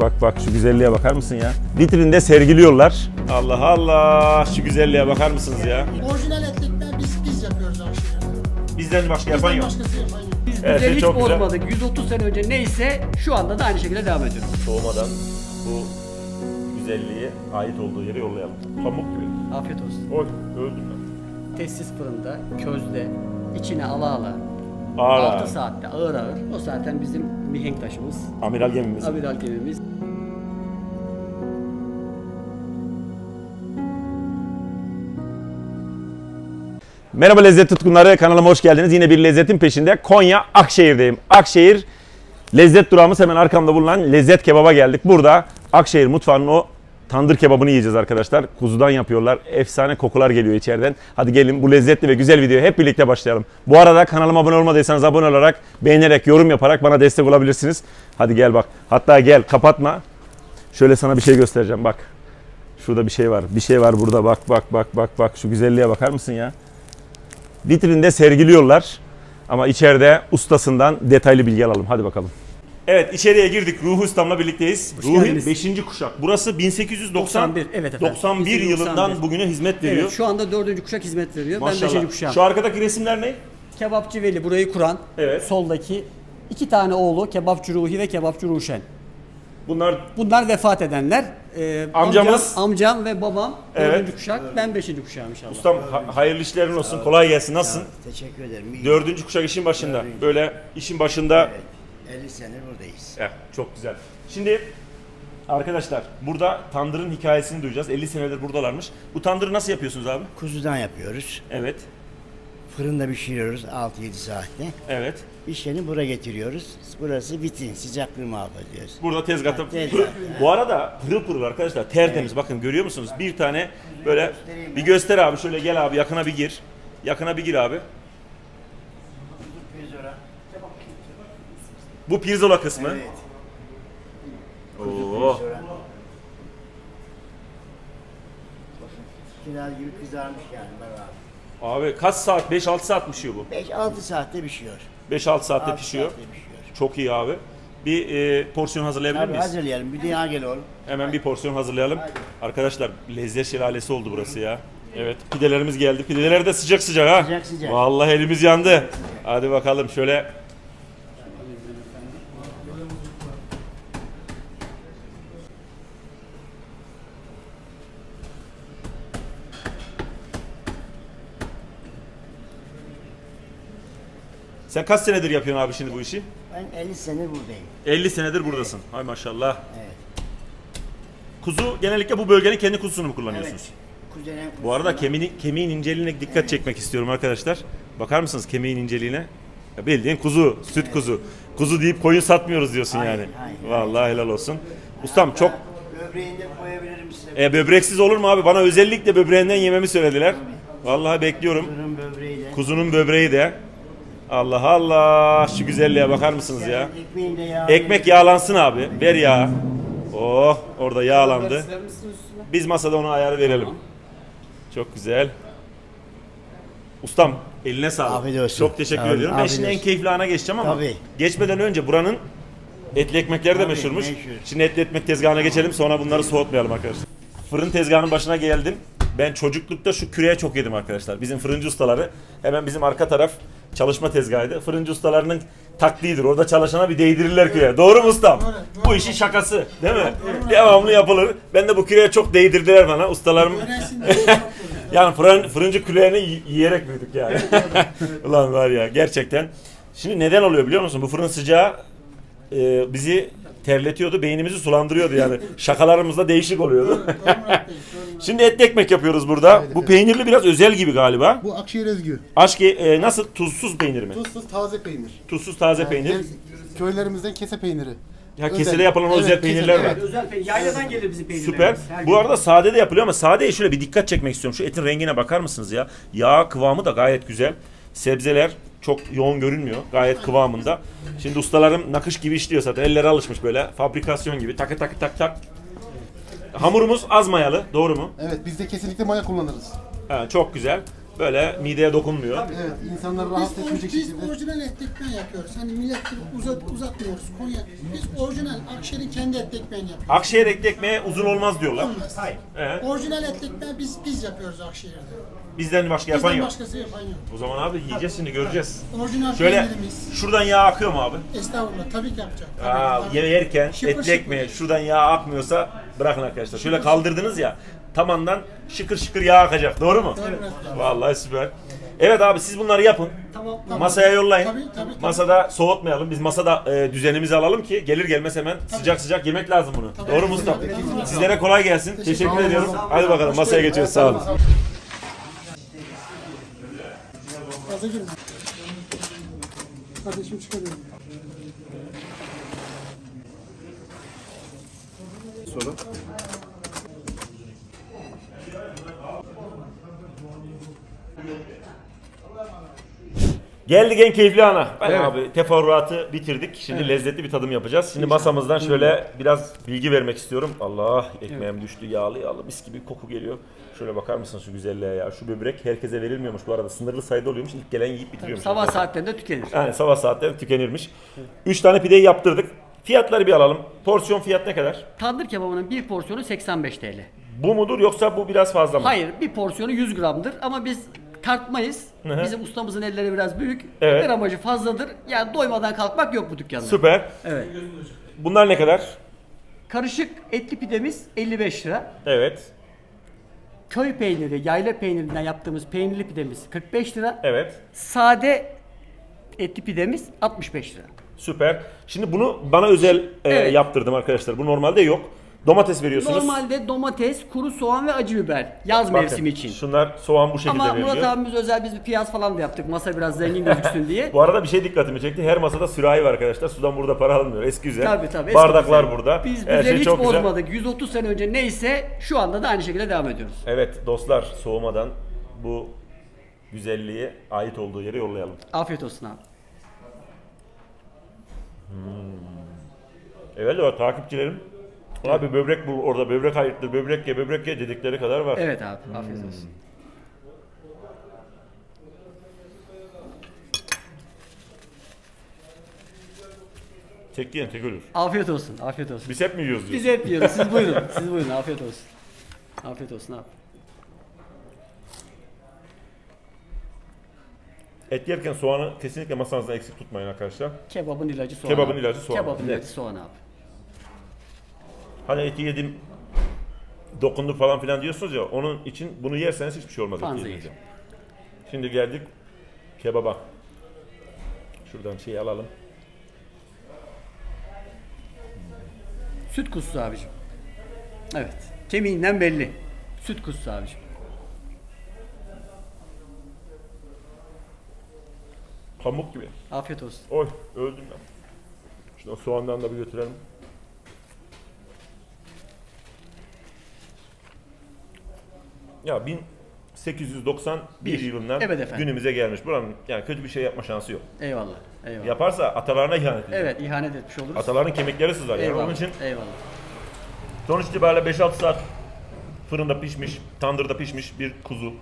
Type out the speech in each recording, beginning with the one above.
Bak bak şu güzelliğe bakar mısın ya? Vitrinde sergiliyorlar. Allah Allah şu güzelliğe bakar mısınız ya? Orijinal etlikten biz biz yapıyoruz her şeyi. Bizden başka yapan Bizden yok. başkası yapan yok. Biz Evet, hiç çok güzel. bozmadık. 130 sene önce neyse şu anda da aynı şekilde devam ediyoruz. Soğumadan bu güzelliği ait olduğu yere yollayalım. Pamuk gibi. Afiyet olsun. Oy öldüm ben. Testis fırında, közde, içine ala ala. Ağır 6 ağır. saatte ağır ağır. O zaten bizim mihenk taşımız. Amiral gemimiz. Amiral gemimiz. Merhaba lezzet tutkunları kanalıma hoş geldiniz. Yine bir lezzetin peşinde Konya Akşehir'deyim. Akşehir lezzet durağımız hemen arkamda bulunan lezzet kebaba geldik. Burada Akşehir mutfağının o tandır kebabını yiyeceğiz arkadaşlar. Kuzudan yapıyorlar. Efsane kokular geliyor içeriden. Hadi gelin bu lezzetli ve güzel videoya hep birlikte başlayalım. Bu arada kanalıma abone olmadıysanız abone olarak, beğenerek, yorum yaparak bana destek olabilirsiniz. Hadi gel bak. Hatta gel kapatma. Şöyle sana bir şey göstereceğim bak. Şurada bir şey var. Bir şey var burada bak bak bak bak bak. Şu güzelliğe bakar mısın ya? Vitrinde sergiliyorlar. Ama içeride ustasından detaylı bilgi alalım. Hadi bakalım. Evet içeriye girdik. Ruhu Ustam'la birlikteyiz. Ruhi geldiniz. 5. kuşak. Burası 1890 91, evet efendim. 91 yılından 1891. bugüne hizmet veriyor. Evet, şu anda dördüncü kuşak hizmet veriyor. Maşallah. Ben beşinci kuşağım. Şu arkadaki resimler ne? Kebapçı Veli burayı kuran, Evet. soldaki iki tane oğlu Kebapçı Ruhi ve Kebapçı Ruşen. Bunlar Bunlar vefat edenler. Ee, Amcamız. Amcam, amcam ve babam Evet. dördüncü kuşak, ben beşinci kuşağım inşallah. ustam ha- hayırlı işlerin olsun. Kolay gelsin. Nasılsın? Teşekkür ederim. İyi. Dördüncü kuşak işin başında. Böyle işin başında Evet, 50 senedir buradayız. Eh, çok güzel. Şimdi arkadaşlar burada tandırın hikayesini duyacağız. 50 senedir buradalarmış. Bu tandırı nasıl yapıyorsunuz abi? Kuzudan yapıyoruz. Evet. Fırında pişiriyoruz 6-7 saatte. Evet. Pişeni buraya getiriyoruz. Burası vitrin, sıcaklığı muhafaza ediyoruz. Burada tezgahta. Tezgah. Bu arada pırıl pırıl arkadaşlar tertemiz. Bakın görüyor musunuz? Bir tane böyle bir göster abi şöyle gel abi yakına bir gir. Yakına bir gir abi. Bu pirzola kısmı. Evet. Oo. Kiraz gibi kızarmış yani bak abi. Abi kaç saat? 5-6 saat mi pişiyor bu? 5-6 saatte pişiyor. 5-6 saatte 6 pişiyor. saatte pişiyor. Çok iyi abi. Bir e, porsiyon hazırlayabilir Tabii miyiz? hazırlayalım. Bir dünya gel oğlum. Hemen bir porsiyon hazırlayalım. Arkadaşlar lezzet şelalesi oldu burası ya. Evet pidelerimiz geldi. Pideler de sıcak sıcak ha. Sıcak sıcak. Vallahi elimiz yandı. Hadi bakalım şöyle. Sen kaç senedir yapıyorsun abi şimdi bu işi? Ben 50 senedir buradayım. 50 senedir buradasın. Hay maşallah. Evet. Kuzu genellikle bu bölgenin kendi kuzusunu mu kullanıyorsunuz? Evet. Kuzenim Bu arada kemiğin, kemiğin inceliğine dikkat çekmek istiyorum arkadaşlar. Bakar mısınız kemiğin inceliğine? Ya bildiğin kuzu, süt kuzu. Kuzu deyip koyun satmıyoruz diyorsun Hayır, yani. hayır. Vallahi helal olsun. Ustam çok Böbreğini de koyabilirim size. e, böbreksiz olur mu abi? Bana özellikle böbreğinden yememi söylediler. Vallahi bekliyorum. Kuzunun böbreği de. Kuzunun böbreği de. Allah Allah şu güzelliğe bakar mısınız ya? Ekmek yağlansın abi. Ver yağ. Oh orada yağlandı. Biz masada ona ayarı verelim. Çok güzel. Ustam eline sağlık. Afiyet olsun. Çok teşekkür olun, ediyorum. Ben afiyet şimdi en olsun. keyifli ana geçeceğim ama Tabii. geçmeden önce buranın etli ekmekleri de Tabii, meşhurmuş. meşhur. Şimdi etli ekmek tezgahına geçelim sonra bunları soğutmayalım arkadaşlar. Fırın tezgahının başına geldim. Ben çocuklukta şu küreye çok yedim arkadaşlar. Bizim fırıncı ustaları hemen bizim arka taraf çalışma tezgahıydı. Fırıncı ustalarının taktiğidir. Orada çalışana bir değdirirler küreye. Doğru mu ustam? Doğru, doğru. Bu işin şakası değil mi? Devamlı yapılır. Ben de bu küreye çok değdirdiler bana ustalarım. Yani fırın, fırıncı küreğini yiyerek büyüdük yani. Ulan var ya gerçekten. Şimdi neden oluyor biliyor musun? Bu fırın sıcağı e, bizi terletiyordu, beynimizi sulandırıyordu yani. Şakalarımız da değişik oluyordu. Şimdi etli ekmek yapıyoruz burada. Bu peynirli biraz özel gibi galiba. Bu Akşehir özgü. Aşk e, nasıl tuzsuz peynir mi? Tuzsuz taze peynir. Tuzsuz taze peynir. Yani Köylerimizden kese peyniri. Ya özel. kesede yapılan o Evet, özel kesede, peynirler var. evet. Özel peynir. Yayladan gelir bizim peynirlerimiz. Süper. Her Bu arada sade de yapılıyor ama sadeye şöyle bir dikkat çekmek istiyorum. Şu etin rengine bakar mısınız ya? Yağ kıvamı da gayet güzel. Sebzeler çok yoğun görünmüyor. Gayet kıvamında. Şimdi ustalarım nakış gibi işliyor zaten. Elleri alışmış böyle. Fabrikasyon gibi. Tak tak tak tak. Hamurumuz az mayalı. Doğru mu? Evet biz de kesinlikle maya kullanırız. Ha, çok güzel. Böyle mideye dokunmuyor. Evet, insanları rahatsız Biz, etmeyecek biz şekilde. orijinal et ekmeği yapıyoruz. Hani millet gibi uzat, uzatmıyoruz Konya. Biz orijinal Akşehir'in kendi et ekmeğini yapıyoruz. Akşehir etli ekmeğe uzun olmaz diyorlar. Olmaz. Orijinal et ekmeği biz biz yapıyoruz Akşehir'de. Bizden başka yapan Bizden yok. başkası yapan yok. O zaman abi yiyeceğiz şimdi göreceğiz. Orijinal Şöyle peynirimiz. şuradan yağ akıyor mu abi? Estağfurullah tabii ki yapacak. Tabii, Aa, tabii. ye- yerken Şıpır etli şıpır. ekmeğe şuradan yağ akmıyorsa bırakın arkadaşlar. Şöyle kaldırdınız ya tamandan şıkır şıkır yağ akacak. Doğru mu? Doğru. Vallahi süper. Evet abi siz bunları yapın. Tamam. Masaya yollayın. Tabii, tabii, tabii. Masada soğutmayalım. Biz masada e, düzenimizi alalım ki gelir gelmez hemen sıcak sıcak yemek lazım bunu. Doğru mu usta? Sizlere kolay gelsin. Teşekkür ediyorum. Hadi bakalım masaya geçiyoruz. Sağ olun. Fazla girme. Kardeşim çıkarıyorum. Geldik en keyifli ana. Ben abi teferruatı bitirdik. Şimdi lezzetli bir tadım yapacağız. Şimdi masamızdan şöyle biraz bilgi vermek istiyorum. Allah ekmeğim düştü yağlı yağlı mis gibi koku geliyor. Şöyle bakar mısın şu güzelliğe ya. Şu böbrek herkese verilmiyormuş bu arada. Sınırlı sayıda oluyormuş. İlk gelen yiyip bitiriyormuş. Sabah saatlerinde tükenir. Yani sabah saatleri tükenirmiş. 3 tane pideyi yaptırdık. Fiyatları bir alalım. Porsiyon fiyat ne kadar? Tandır kebabının bir porsiyonu 85 TL. Bu mudur yoksa bu biraz fazla mı? Hayır bir porsiyonu 100 gramdır ama biz tartmayız. Bizim ustamızın elleri biraz büyük. Evet. Gramajı fazladır. Yani doymadan kalkmak yok bu dükkanda. Süper. Evet. Bunlar ne kadar? Karışık etli pidemiz 55 lira. Evet. Köy peyniri, yayla peynirinden yaptığımız peynirli pidemiz 45 lira. Evet. Sade etli pidemiz 65 lira. Süper. Şimdi bunu bana özel e, Evet. yaptırdım arkadaşlar. Bu normalde yok. Domates veriyorsunuz. Normalde domates, kuru soğan ve acı biber yaz Bakın, mevsimi için. Şunlar soğan bu şekilde Ama veriliyor. Murat abimiz özel biz bir piyaz falan da yaptık. Masa biraz zengin gözüksün diye. Bu arada bir şey dikkatimi çekti. Her masada sürahi var arkadaşlar. Sudan burada para alınmıyor. Eski güzel. Tabii tabii. eski Bardaklar düzen. burada. Biz Her şey hiç çok güzel. bozmadık. 130 sene önce neyse şu anda da aynı şekilde devam ediyoruz. Evet dostlar soğumadan bu güzelliğe ait olduğu yere yollayalım. Afiyet olsun abi. Evet o takipçilerim. Abi böbrek bul orada böbrek ayırttır, böbrek ye, böbrek ye dedikleri kadar var. Evet abi. Afiyet olsun. Tek yiyen tek ölür. Afiyet olsun. Afiyet olsun. Biz hep mi yiyoruz Biz diyorsun? hep yiyoruz. Siz buyurun. Siz buyurun. Afiyet olsun. Afiyet olsun abi. Et yerken soğanı kesinlikle masanızda eksik tutmayın arkadaşlar. Kebabın ilacı soğan. Kebabın abi. ilacı soğan. Kebabın ilacı soğan abi. Hani eti yedim dokundu falan filan diyorsunuz ya onun için bunu yerseniz hiçbir şey olmaz. eti Panzehir. yediğinizde. Şimdi geldik kebaba. Şuradan şey alalım. Süt kuzusu abicim. Evet. Kemiğinden belli. Süt kuzusu abicim. Pamuk gibi. Afiyet olsun. Oy öldüm ben. Şuradan soğandan da bir götürelim. Ya 1891 Bir. yılından Evet efendim. günümüze gelmiş. Buranın yani kötü bir şey yapma şansı yok. Eyvallah. Eyvallah. Yaparsa atalarına ihanet ediyor. Evet ihanet etmiş oluruz. Ataların kemikleri sızar. Yani Eyvallah. onun için Eyvallah. sonuç itibariyle 5-6 saat fırında pişmiş, tandırda pişmiş bir kuzu.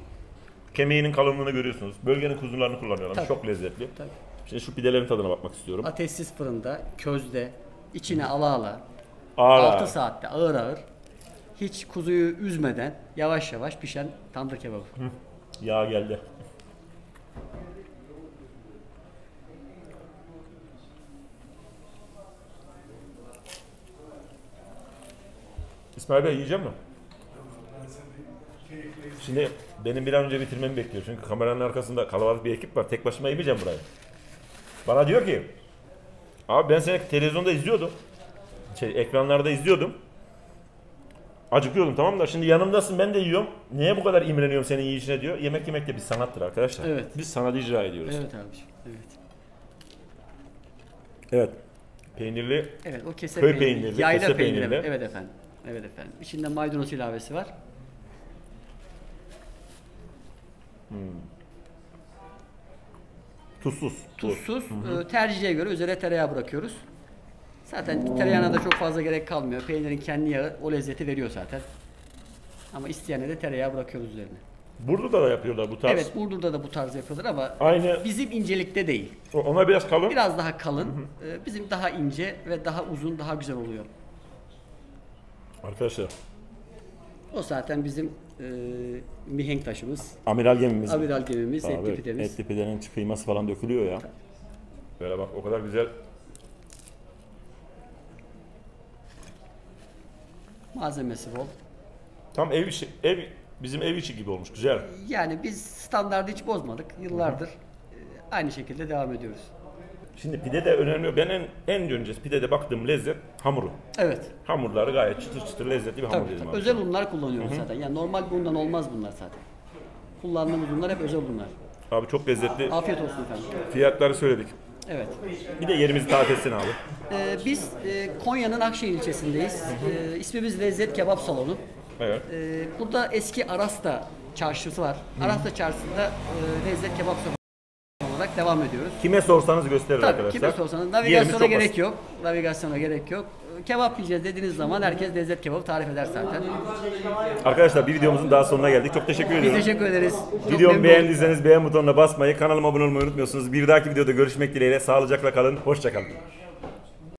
Kemiğinin kalınlığını görüyorsunuz. Bölgenin kuzularını kullanıyorlar. Tabii. Çok lezzetli. Tabii. Şimdi şu pidelerin tadına bakmak istiyorum. Ateşsiz fırında, közde, içine ala ala, Ağır 6 ağır. saatte ağır ağır, hiç kuzuyu üzmeden yavaş yavaş pişen tandır kebabı. Yağ geldi. İsmail Bey yiyecek mi? Şimdi benim bir an önce bitirmemi bekliyor. Çünkü kameranın arkasında kalabalık bir ekip var. Tek başıma yemeyeceğim burayı. Bana diyor ki Abi ben seni televizyonda izliyordum. Şey, ekranlarda izliyordum. Acıkıyordum tamam da şimdi yanımdasın ben de yiyorum. Niye bu kadar imreniyorum senin yiyişine diyor. Yemek yemek de bir sanattır arkadaşlar. Evet. Biz sanat icra ediyoruz. Evet. Evet abiciğim. Evet. Peynirli Evet o kese Köy peyniri, peynirli, yayla kese peyniri. peynirli. Evet efendim. Evet efendim. İçinde maydanoz ilavesi var. tuzsuz. Tuzsuz. e, tercihe göre üzerine tereyağı bırakıyoruz. Zaten tereyağına da çok fazla gerek kalmıyor. Peynirin kendi yağı o lezzeti veriyor zaten. Ama isteyene de tereyağı bırakıyoruz üzerine. Burada da yapıyorlar bu tarz. Evet Burdur'da da bu tarz yapıyorlar ama Aynı bizim incelikte değil. ona biraz kalın. Biraz daha kalın. Ee, Bizim daha ince ve daha uzun, daha güzel oluyor. Arkadaşlar O zaten bizim e, mihenk taşımız. amiral gemimiz. Amiral gemimiz, Abi, etli pidemiz. Etli pidenin kıyması falan dökülüyor ya. Böyle bak o kadar güzel. Malzemesi bol. Tam ev işi, ev bizim ev içi gibi olmuş. Güzel. Yani biz standardı hiç bozmadık. Yıllardır e, aynı şekilde devam ediyoruz. Şimdi pide de önemli. Ben en, en öncesi pidede baktığım lezzet hamuru. Evet. Hamurları gayet çıtır çıtır lezzetli bir hamur Tabii, dedim tabii. abi. Özel unlar kullanıyoruz zaten. Yani normal bundan olmaz bunlar zaten. Kullandığımız unlar hep özel unlar. Abi çok lezzetli. Afiyet olsun efendim. Fiyatları söyledik. Evet. Bir de yerimizi tarif etsin abi. Ee, biz e, Konya'nın Akşehir ilçesindeyiz. Ee, ismimiz Lezzet Kebap Salonu. Evet. Ee, burada eski Arasta çarşısı var. Arasta çarşısında e, Lezzet Kebap Salonu olarak devam ediyoruz. Kime sorsanız gösterir Tabii arkadaşlar. kime sorsanız navigasyona çok gerek basit. yok. Navigasyona gerek yok. Kebap yiyeceğiz dediğiniz zaman herkes lezzet kebabı tarif eder zaten. Arkadaşlar bir videomuzun daha sonuna geldik. Çok teşekkür Biz ediyorum. teşekkür ederiz. Çok memnun Videomu beğendiyseniz beğen butonuna basmayı, kanalıma abone olmayı unutmuyorsunuz. Bir dahaki videoda görüşmek dileğiyle. Sağlıcakla kalın. Hoşçakalın.